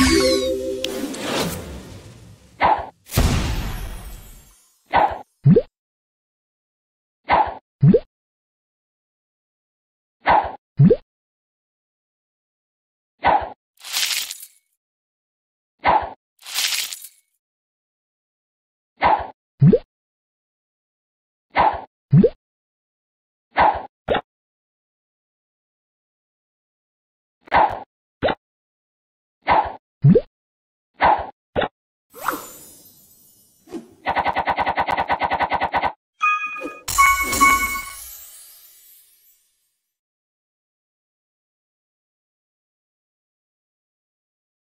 you